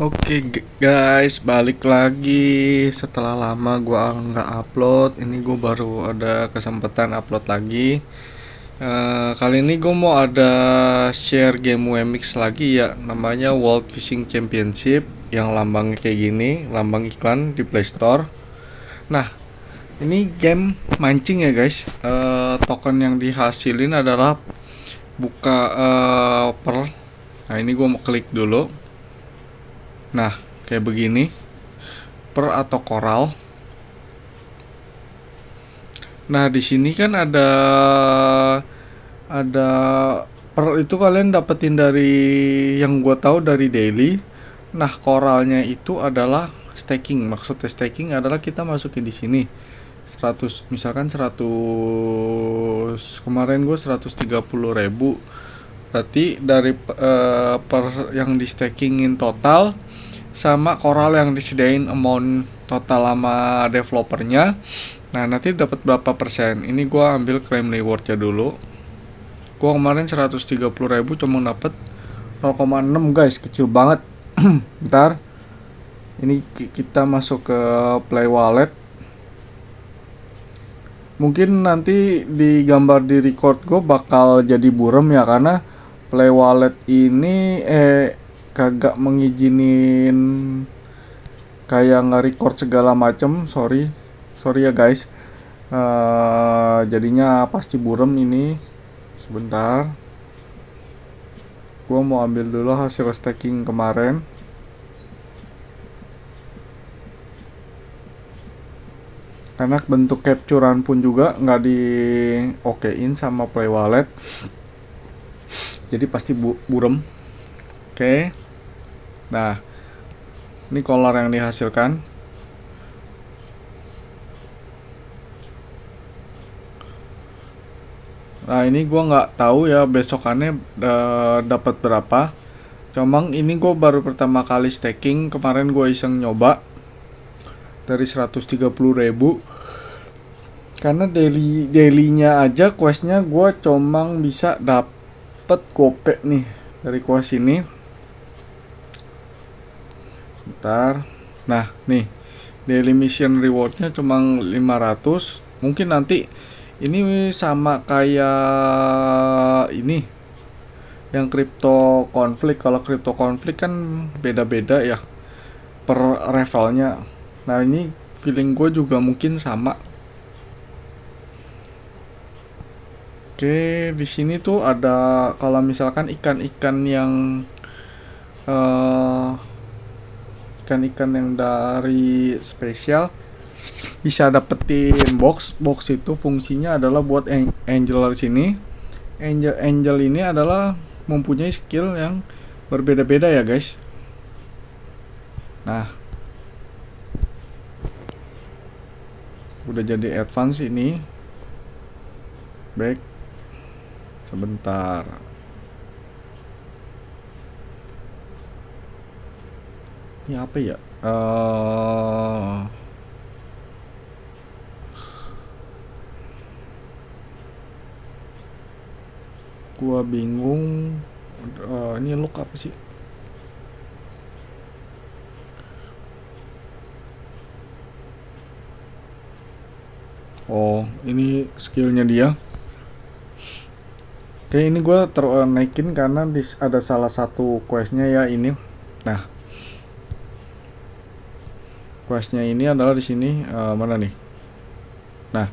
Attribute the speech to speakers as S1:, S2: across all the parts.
S1: Oke g- guys, balik lagi setelah lama gua nggak upload. Ini gua baru ada kesempatan upload lagi. Eh, kali ini gue mau ada share game WMX lagi ya, namanya World Fishing Championship yang lambangnya kayak gini, lambang iklan di Play Store. Nah, ini game mancing ya guys. Eh, token yang dihasilin adalah buka eh, per. Nah ini gue mau klik dulu. Nah, kayak begini. Per atau koral. Nah, di sini kan ada ada per itu kalian dapetin dari yang gua tahu dari daily. Nah, koralnya itu adalah staking. Maksudnya staking adalah kita masukin di sini. 100 misalkan 100 kemarin gue 130.000 ribu berarti dari eh, per yang di stakingin total sama koral yang disediain amount total sama developernya. Nah nanti dapat berapa persen? Ini gua ambil claim rewardnya dulu. Gua kemarin 130.000 cuma dapat 0,6 guys. Kecil banget. Ntar ini ki- kita masuk ke play wallet. Mungkin nanti di gambar di record gue bakal jadi burem ya karena play wallet ini eh kagak mengizinin kayak nge-record segala macem sorry. Sorry ya guys. Eh, jadinya pasti burem ini. Sebentar. Gua mau ambil dulu hasil staking kemarin. Karena bentuk capturean pun juga nggak di okein sama play wallet. Jadi pasti bu burem Oke. Nah, ini kolor yang dihasilkan. Nah, ini gua nggak tahu ya besokannya eh, dapat berapa. Cuma ini gua baru pertama kali staking, kemarin gua iseng nyoba dari 130.000 karena daily dailynya aja questnya gua comang bisa dapet gope nih dari quest ini Bentar. Nah, nih. Daily mission rewardnya cuma 500. Mungkin nanti ini sama kayak ini. Yang crypto konflik. Kalau crypto konflik kan beda-beda ya per levelnya. Nah, ini feeling gue juga mungkin sama. Oke, di sini tuh ada kalau misalkan ikan-ikan yang eh ikan-ikan yang dari spesial bisa dapetin box. Box itu fungsinya adalah buat an- angel sini. Angel angel ini adalah mempunyai skill yang berbeda-beda ya guys. Nah udah jadi advance ini. Back. Sebentar ini apa ya? Eh gua bingung. Eh, ini look apa sih? Oh ini skillnya dia. Oke ini gua ter naikin karena ada salah satu questnya ya ini. Nah questnya ini adalah di sini eh, mana nih? Nah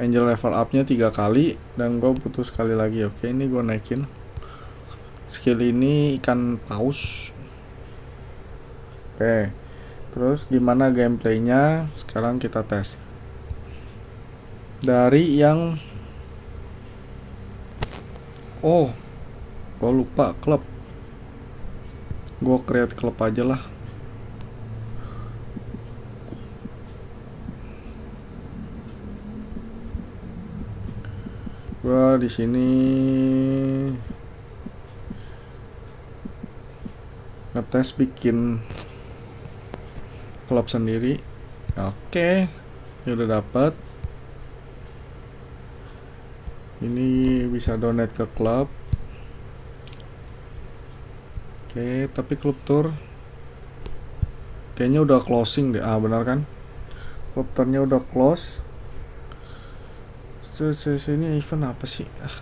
S1: angel level upnya tiga kali dan gue butuh sekali lagi. Oke ini gue naikin. Skill ini ikan paus. Oke terus gimana gameplaynya? Sekarang kita tes. Dari yang oh gue lupa klub. Gue create klub aja lah gua di sini ngetes bikin klub sendiri. Oke ya udah dapat ini bisa donate ke klub. Oke tapi klub tour kayaknya udah closing deh. Ah benar kan? Kopternya udah close ini event apa sih ah.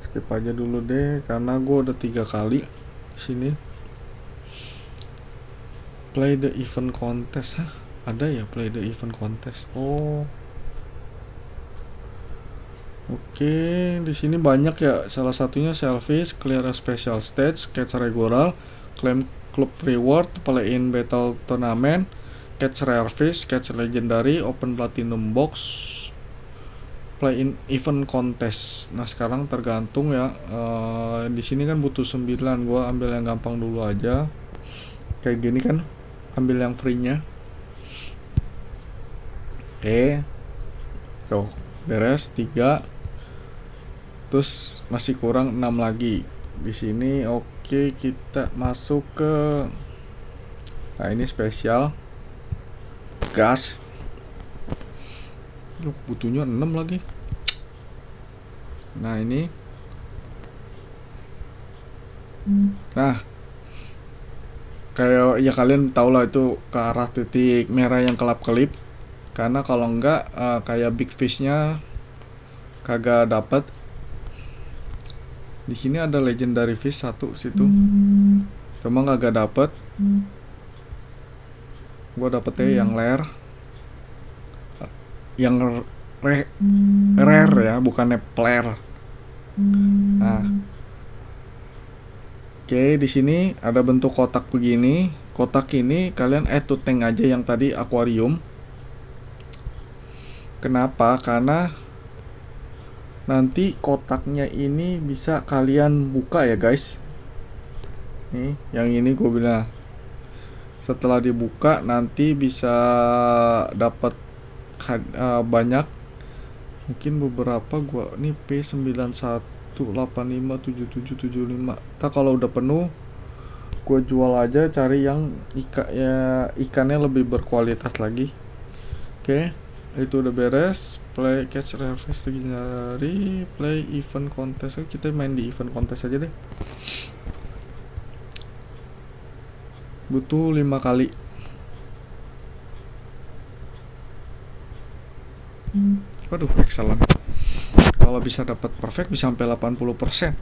S1: skip aja dulu deh karena gue udah tiga kali sini play the event contest Hah? ada ya play the event contest oh Oke, di sini banyak ya. Salah satunya selfish, clear a special stage, catch regular, claim club reward, play in battle tournament, catch rare fish, catch legendary, open platinum box, play in event contest. Nah, sekarang tergantung ya. Uh, di sini kan butuh 9, gua ambil yang gampang dulu aja. Kayak gini kan. Ambil yang free-nya. Oke. Tuh, beres 3 terus masih kurang 6 lagi. Di sini oke okay, kita masuk ke nah ini spesial. Gas. Loh, butuhnya 6 lagi. Nah ini. Nah kayak ya kalian tau lah itu ke arah titik merah yang kelap kelip karena kalau enggak uh, kayak big fishnya kagak dapat di sini ada legendary fish satu situ hmm. cuma nggak dapet hmm. gua dapetnya hmm. yang lair yang re hmm. rare ya bukannya player hmm. nah oke di sini ada bentuk kotak begini kotak ini kalian add to tank aja yang tadi akuarium kenapa karena nanti kotaknya ini bisa kalian buka ya guys. Nih yang ini gue bilang. Setelah dibuka nanti bisa dapat uh, banyak. Mungkin beberapa gua nih P91857775 tak kalau udah penuh gue jual aja cari yang ikan ya ikannya lebih berkualitas lagi. Oke? okay, itu udah beres play catch reference lagi nyari play event contest. Kita main di event contest aja deh. Butuh lima kali. Waduh excellent. Kalau bisa dapat perfect bisa sampai 80 persen.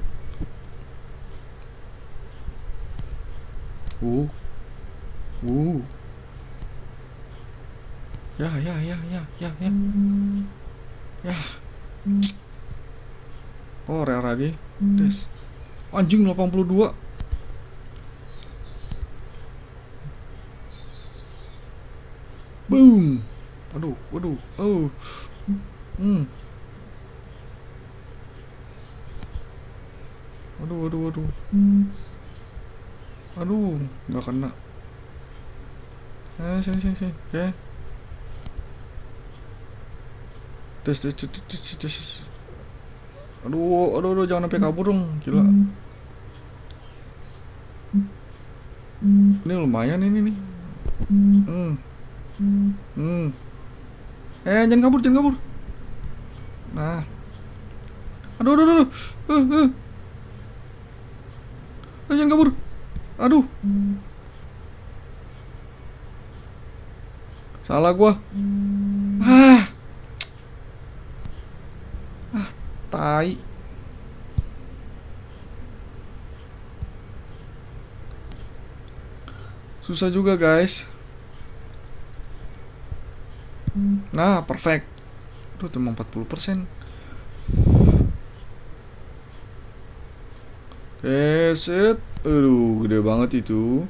S1: Uh. Uh ya ya ya ya ya ya. Ya. Oh rare lagi des. Anjing 82 boom. Aduh waduh. Oh. Hmm. Aduh aduh aduh aduh nggak kena. Eh sini sini sini. Oke. okay. Tes tes tes tes tes aduh aduh aduh jangan sampai kabur dong gila. Ini lumayan ini nih. Hmm. Hmm. Eh jangan kabur jangan kabur. Nah. Aduh aduh aduh uh, uh. Eh, jangan kabur. Aduh. Salah gua. Ah tai susah juga guys nah perfect Tuh cuma 40% Oke, set. Aduh, gede banget itu.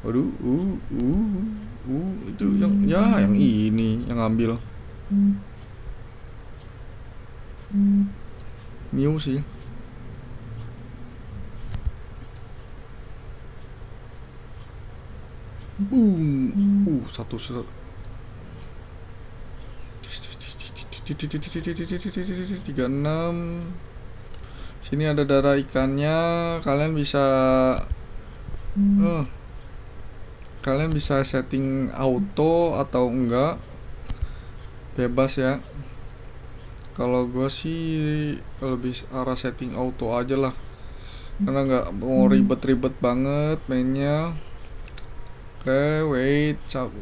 S1: Aduh, uh, uh, uh, itu yang ya yang ini yang ngambil. Mew sih Boom. Uh, satu set. Tiga enam. Sini ada darah ikannya. Kalian bisa. Uh, kalian bisa setting auto atau enggak. Bebas ya. Kalau gue sih lebih arah setting auto aja lah. Karena nggak mau ribet-ribet banget mainnya. Oke okay, wait cap.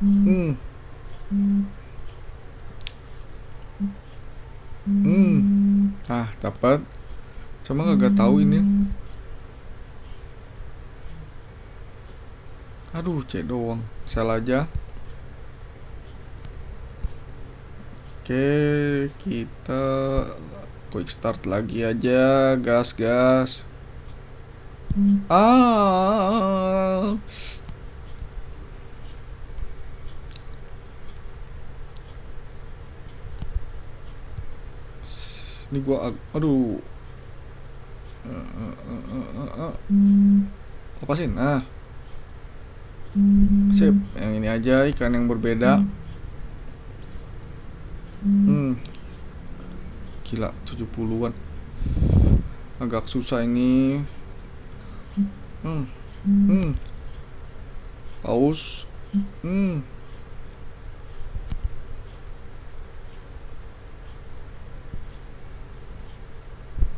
S1: Hmm. Hmm. Ah dapat cuma gak tahu ini. Aduh cek doang. Sel aja oke kita quick start lagi aja gas gas. Ah. Ini gua aduh. Lepasin ah sip yang ini aja ikan yang berbeda. hmm gila 70-an agak susah ini. Hmm. Hmm. Paus. Hmm.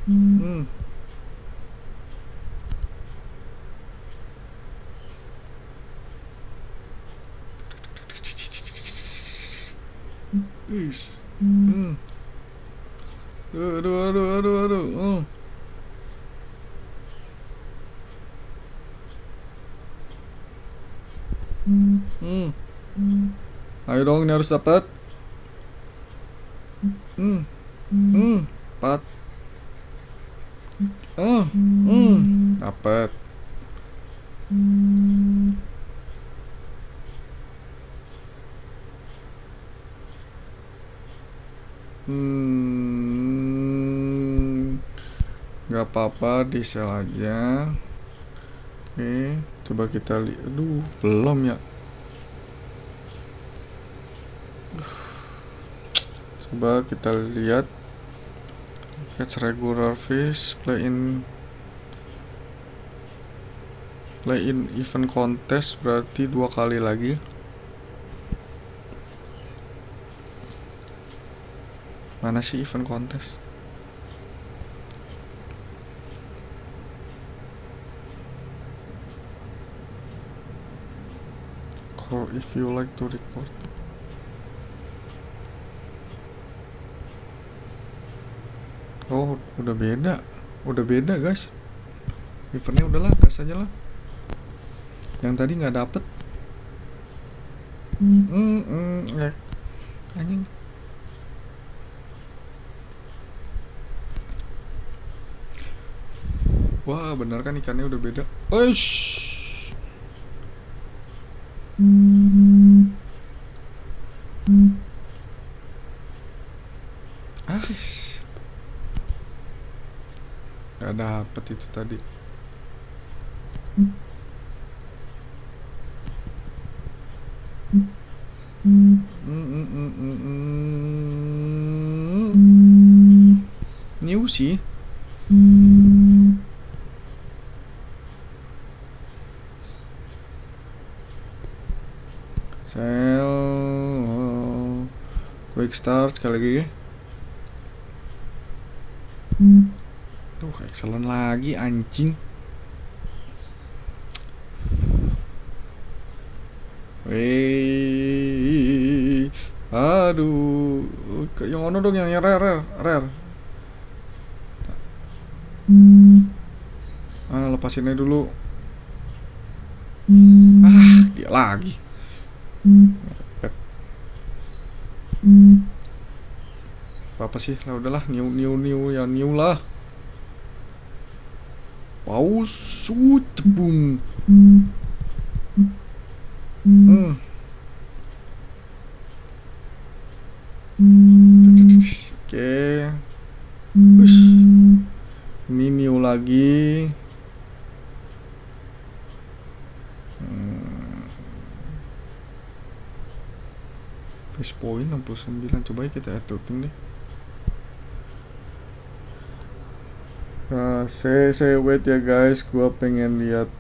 S1: Hmm Is. Hmm. Aduh, aduh, aduh, aduh. Oh. Hmm. Ayo dong, ini harus dapat. Hmm. Hmm. Empat. Oh. Hmm. Dapat. Hmm, apa-apa di sel aja. Oke, coba kita lihat. Aduh, belum ya. Coba kita lihat. Catch regular fish, play in play in event contest berarti dua kali lagi. Mana sih event kontes? Or if you like to record. Oh, udah beda. Udah beda, guys. Eventnya udahlah, gas aja lah. Yang tadi nggak dapet. Hmm, hmm, eh. anjing. Wah, bener kan ikannya udah beda. Oish. Aish. Gak dapet itu tadi. New sih. Sel Quick start sekali lagi. Tuh excellent lagi anjing. Wih Aduh Yang mana dong yang rare rare rare? Ah lepasinnya dulu. Ah dia lagi apa apa sih. Lah udahlah new new new ya new lah. Paus tebung hmm. oke. Ush. ini new lagi. Fish point 69 coba ya kita topping deh nah saya saya wait ya guys gua pengen lihat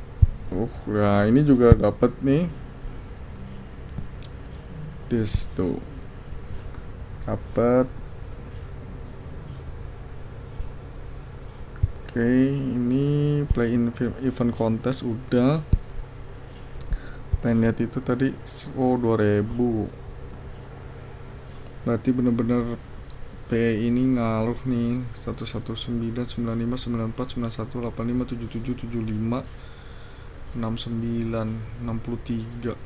S1: uh nah ini juga dapat nih this tuh Dapat. Oke, ini play in event contest udah. Pengen lihat itu tadi oh 2000. Berarti bener-bener P ini ngaruh nih 119959491857775 69 63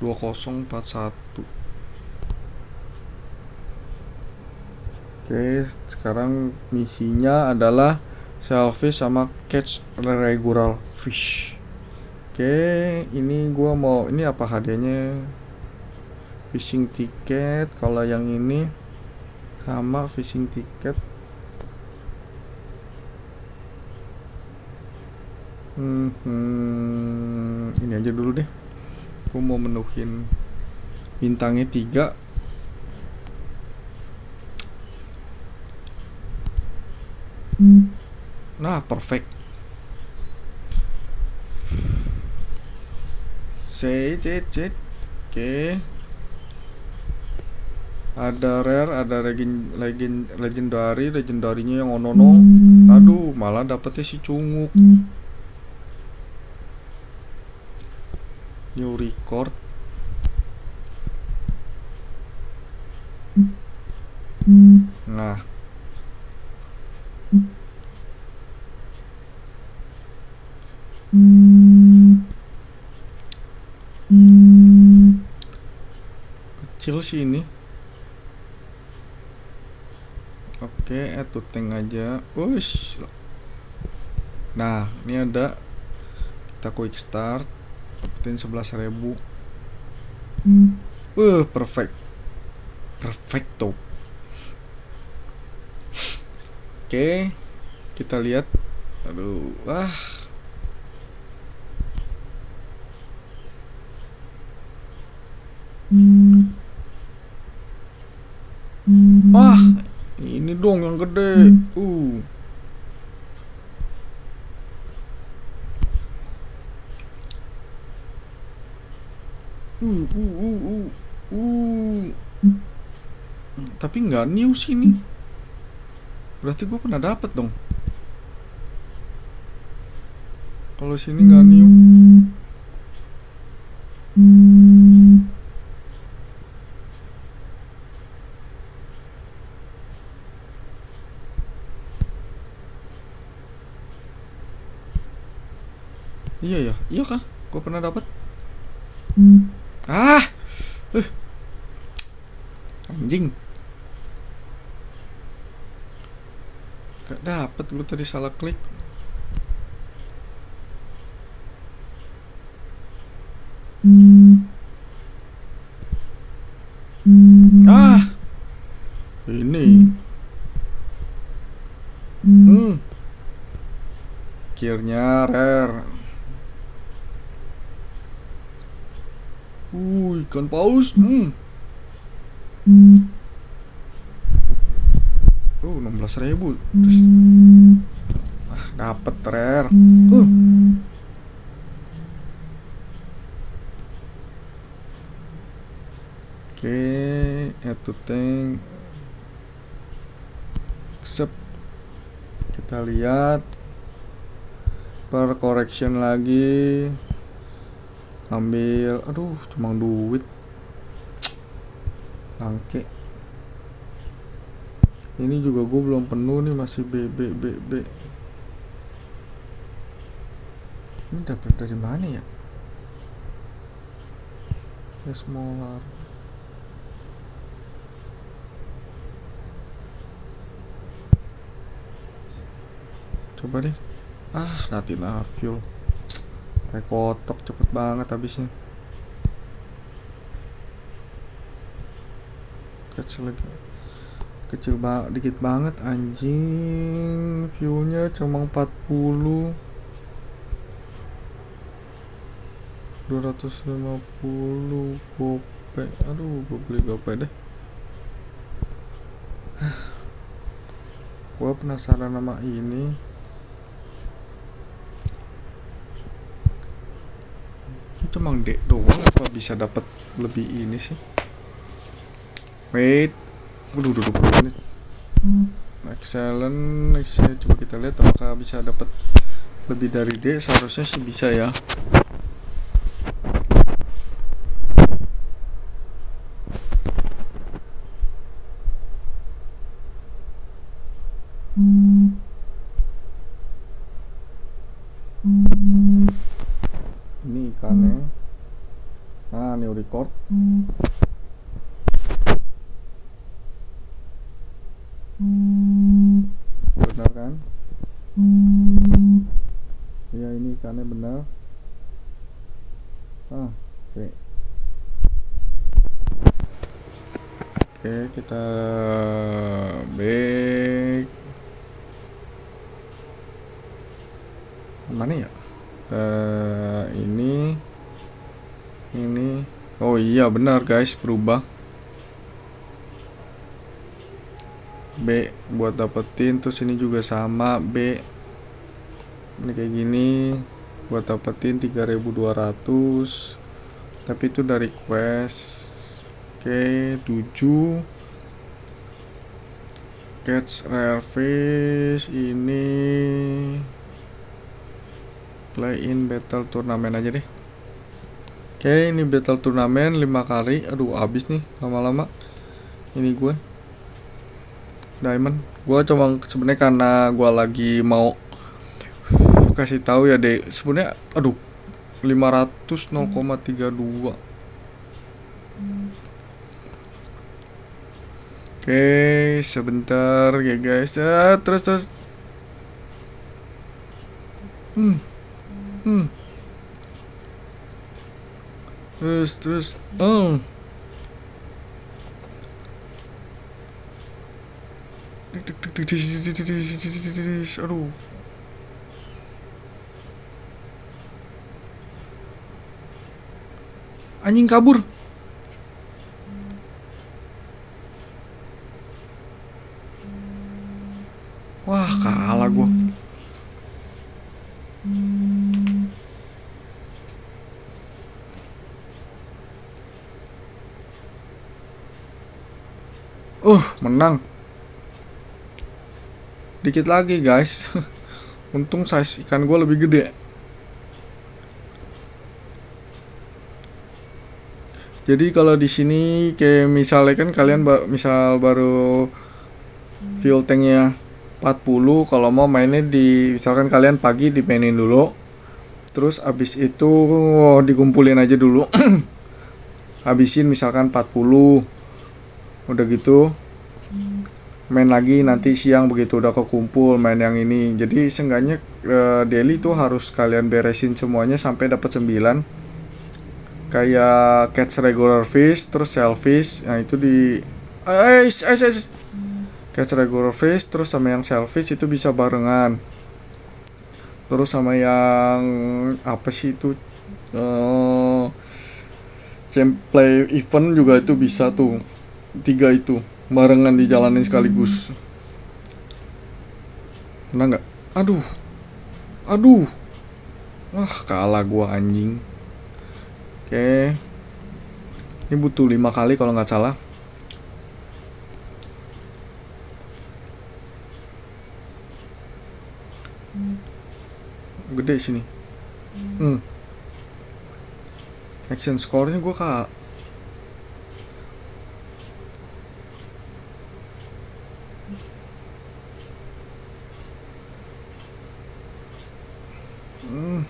S1: 2041 Oke, sekarang misinya adalah selfish sama catch regular fish. Oke, ini gua mau ini apa hadiahnya? Fishing ticket. Kalau yang ini sama fishing ticket. Hmm, ini aja dulu deh. Gua mau menuhin bintangnya tiga Nah, perfect. Say, cet, cet. Oke. Ada rare, ada legend, legend, legendary, legendarinya yang onono. Aduh, malah dapetnya si cunguk. New record. Nah, kecil sih ini oke add to tank aja. Ush. nah ini ada. Kita quick start. Dapetin 11.000 uh perfect. Perfecto oke kita lihat. Aduh wah. Wah, ini dong yang gede. Uh. Uh, uh, uh, uh, uh. Tapi nggak new sih nih. Berarti gue pernah dapet dong. Kalau sini nggak new. Iya ya, iya kah? Gue pernah dapat. Ah, uh. anjing. Gak dapet gue tadi salah klik. Ah, ini. Hmm. Akhirnya rare. Uh, ikan paus. Hmm. Uh, 16 ribu. Terus, ah, dapet rare. Uh. Oke, okay, to tank. Sep. Kita lihat per correction lagi ambil aduh cuma duit. Bangke ini juga gue belum penuh nih masih B B B B. Ini dapat dari mana ya? Smaller coba deh. Ah nanti fuel kayak kotok cepet banget habisnya. Kecil lagi. Kecil banget dikit banget anjing. Viewnya cuma 40 250 gope. Aduh gue beli gope deh. Gue penasaran sama ini cuma dek doang apa bisa dapat lebih ini sih? Wait udah udah 20 menit excellent next coba kita lihat apakah bisa dapat lebih dari D seharusnya sih bisa ya ini ikannya nah new record benar kan ya ini ikannya benar ah oke oke kita back. Mana ya? Eh, ini ini. Oh iya benar guys berubah. B buat dapetin terus ini juga sama B. Ini kayak gini buat dapetin 3200 tapi itu dari quest oke 7 catch rare fish ini. Play in battle turnamen aja deh. Oke ini battle turnamen 5 kali. Aduh habis nih lama-lama. Ini gue diamond. Gue cuma sebenarnya karena gue lagi mau kasih tahu ya deh sebenarnya aduh 500 0,32 Oke, sebentar ya guys. Ah, terus terus. Hmm. Hmm. Terus terus. Oh. Aduh. Anjing kabur. Wah, kalah gua. Uh, menang. Dikit lagi, guys. Untung size ikan gua lebih gede. Jadi kalau di sini kayak misalnya kan kalian ba misal baru fuel tanknya 40 kalau mau mainnya di misalkan kalian pagi dimainin dulu terus abis itu oh, dikumpulin aja dulu habisin misalkan 40 udah gitu main lagi nanti siang begitu udah kekumpul main yang ini. Jadi seenggaknya e, daily tuh harus kalian beresin semuanya sampai dapat 9 kayak catch regular fish terus shellfish nah itu di eh, eh, eh. catch regular fish terus sama yang shellfish itu bisa barengan. Terus sama yang apa sih itu uh, play event juga itu bisa tuh. Tiga itu barengan dijalanin sekaligus Nah nggak aduh aduh wah kalah gua anjing Oke. Ini butuh lima kali kalau nggak salah. Gede sini. Hmm. Action score-nya gue kak Hmm.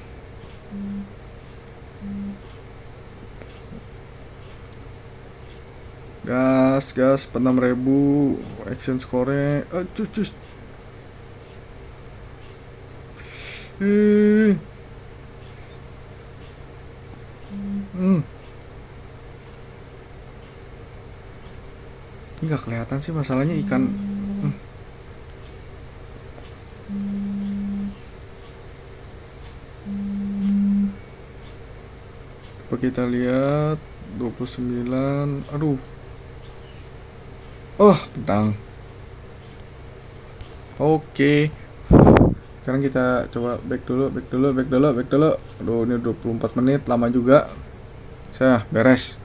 S1: Gas gas 6000 action score uh, cus cus. Hmm. ini nggak kelihatan sih masalahnya ikan. Hmm. Kita lihat 29 aduh Oh, pedang. Oke. Sekarang kita coba back dulu, back dulu, back dulu, back dulu. Aduh, ini 24 menit, lama juga. Saya beres.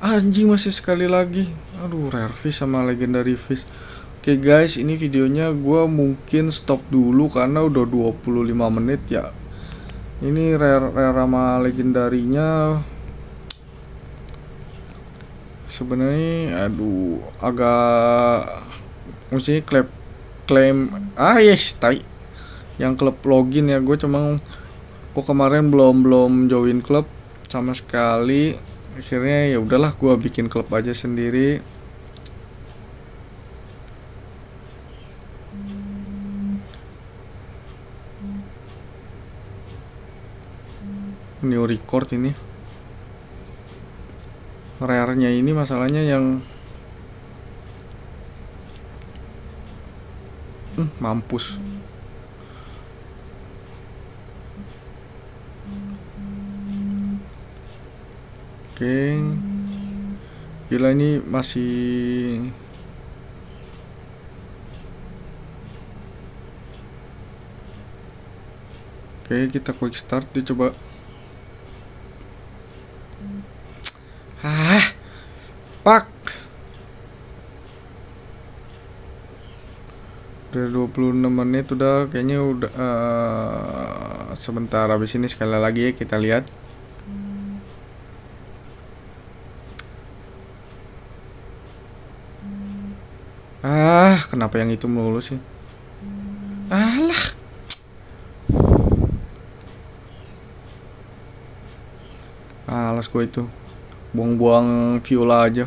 S1: anjing masih sekali lagi aduh rare fish sama legendary fish Oke okay guys, ini videonya gue mungkin stop dulu karena udah 25 menit ya. Ini rare rare sama legendarinya sebenarnya aduh agak mesti klaim klaim ah yes tai. Yang klub login ya gue cuma kok kemarin belum belum join klub sama sekali. Akhirnya ya udahlah gue bikin klub aja sendiri. New record ini rare-nya ini masalahnya yang hmm, mampus. Oke. Gila ini masih Oke, kita quick start dicoba Ah, pak. Udah 26 menit udah kayaknya udah uh, sebentar habis ini sekali lagi ya kita lihat. Ah, kenapa yang itu melulu sih? Alah. Alas gue itu buang-buang viola aja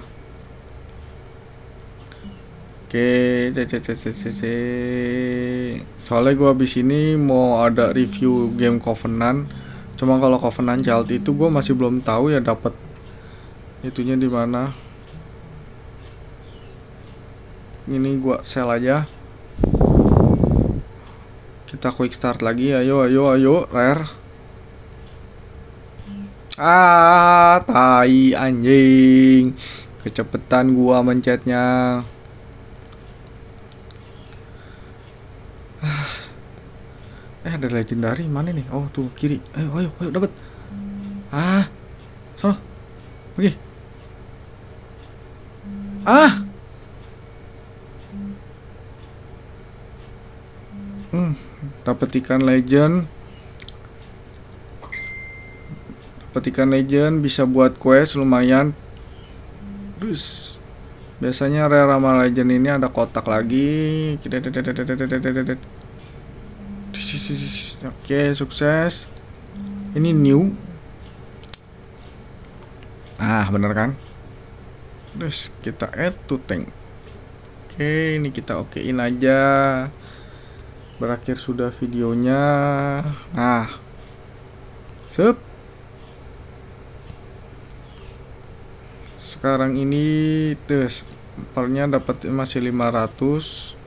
S1: oke cc soalnya gue habis ini mau ada review game Covenant. Cuma kalau Covenant Child itu gue masih belum tahu ya dapat itunya di mana. Ini gue sell aja. Kita quick start lagi. Ayo ayo ayo rare. Ah, tai anjing. Kecepetan gua mencetnya. Ada legendary mana nih? Oh, tuh kiri. Ayo, ayo, ayo dapat. Ah. Sono. Pergi. Ah. Hmm, dapat ikan legend. petikan legend bisa buat quest lumayan terus biasanya rare sama legend ini ada kotak lagi oke sukses. Ini new. Ah bener kan? Terus kita add to tank. Oke ini kita okein aja. Berakhir sudah videonya. Nah Sup. sekarang ini terus pernya dapat masih 500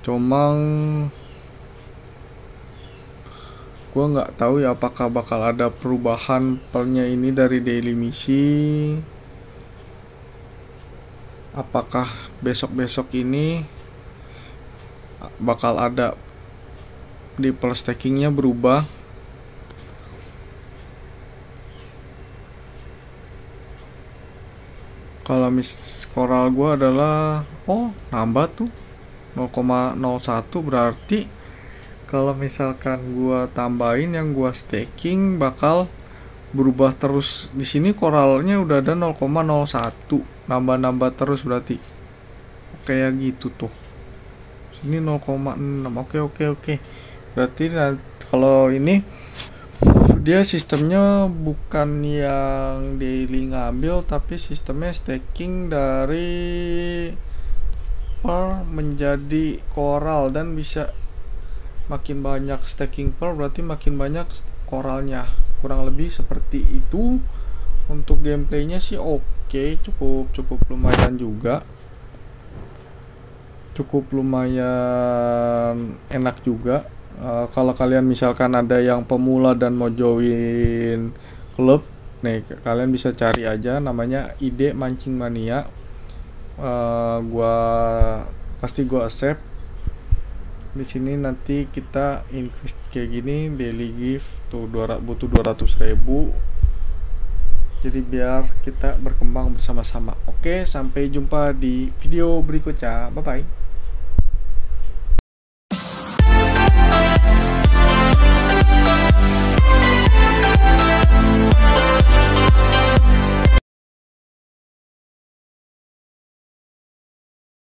S1: comang gua nggak tahu ya apakah bakal ada perubahan pernya ini dari daily misi. Apakah besok-besok ini bakal ada di plus stackingnya berubah? Kalau mis koral gua adalah oh nambah tuh 0,01 berarti kalau misalkan gua tambahin yang gua staking bakal berubah terus. Di sini koralnya udah ada 0,01 nambah-nambah terus berarti. Kayak gitu tuh. Sini 0,6 oke oke oke. Berarti kalau ini dia sistemnya bukan yang daily ngambil tapi sistemnya staking dari per menjadi coral dan bisa makin banyak staking per berarti makin banyak coralnya kurang lebih seperti itu. Untuk gameplaynya sih oke okay, cukup cukup lumayan juga. Cukup lumayan enak juga. Uh, kalau kalian misalkan ada yang pemula dan mau join klub nih kalian bisa cari aja namanya ide mancing mania uh, gua pasti gua accept. Di sini nanti kita increase kayak gini daily gift tuh 200 butuh 200 ribu. Jadi biar kita berkembang bersama-sama. Oke sampai jumpa di video berikutnya. Bye bye